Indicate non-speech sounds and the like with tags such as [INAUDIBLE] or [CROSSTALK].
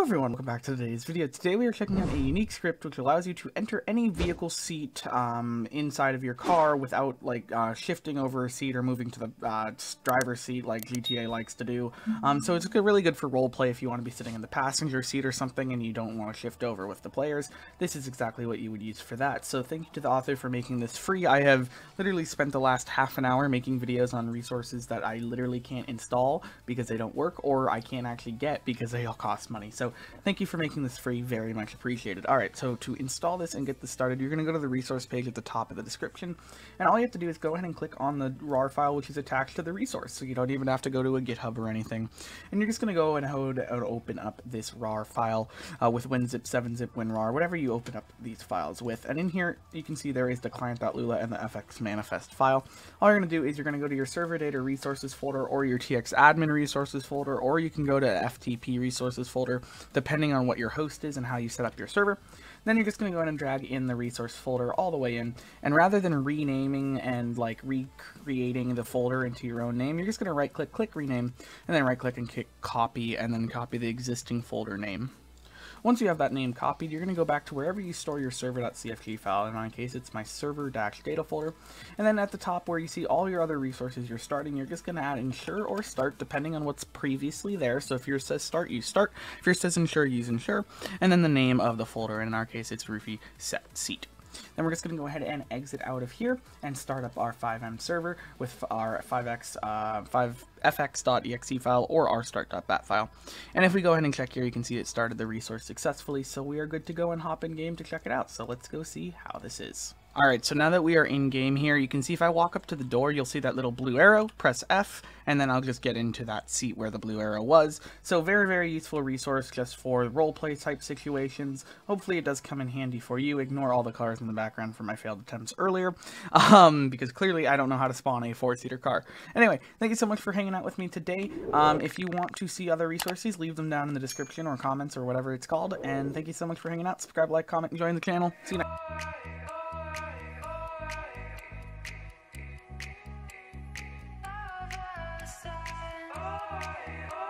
Hello everyone, welcome back to today's video. Today we are checking out a unique script which allows you to enter any vehicle seat um, inside of your car without like uh, shifting over a seat or moving to the uh, driver's seat like GTA likes to do. Um, so it's really good for roleplay if you want to be sitting in the passenger seat or something and you don't want to shift over with the players. This is exactly what you would use for that. So thank you to the author for making this free. I have literally spent the last half an hour making videos on resources that I literally can't install because they don't work or I can't actually get because they all cost money. So thank you for making this free, very much appreciated. Alright, so to install this and get this started, you're going to go to the resource page at the top of the description, and all you have to do is go ahead and click on the RAR file which is attached to the resource, so you don't even have to go to a GitHub or anything. And you're just going to go and open up this RAR file uh, with WinZip, 7-zip, WinRAR, whatever you open up these files with. And in here, you can see there is the client.lua and the fx manifest file. All you're going to do is you're going to go to your server data resources folder or your txAdmin resources folder, or you can go to FTP resources folder depending on what your host is and how you set up your server. Then you're just going to go ahead and drag in the resource folder all the way in. And rather than renaming and like recreating the folder into your own name, you're just going to right click, click rename, and then right click and click copy, and then copy the existing folder name. Once you have that name copied, you're going to go back to wherever you store your server.cfg file. In my case, it's my server-data folder. And then at the top where you see all your other resources you're starting, you're just going to add ensure or start depending on what's previously there. So if yours says start, use start. If yours says ensure, use ensure. And then the name of the folder. And in our case, it's Roofy set seat. Then we're just going to go ahead and exit out of here and start up our FiveM server with our 5x, uh, 5fx.exe file or our start.bat file. And if we go ahead and check here, you can see it started the resource successfully, so we are good to go and hop in game to check it out. So let's go see how this is. Alright, so now that we are in game here, you can see if I walk up to the door, you'll see that little blue arrow, press F, and then I'll just get into that seat where the blue arrow was. So very, very useful resource just for roleplay type situations. Hopefully it does come in handy for you. Ignore all the cars in the background from my failed attempts earlier, [LAUGHS] um, because clearly I don't know how to spawn a four-seater car. Anyway, thank you so much for hanging out with me today. Um, if you want to see other resources, leave them down in the description or comments or whatever it's called. And thank you so much for hanging out. Subscribe, like, comment, and join the channel. See you next oh, oh.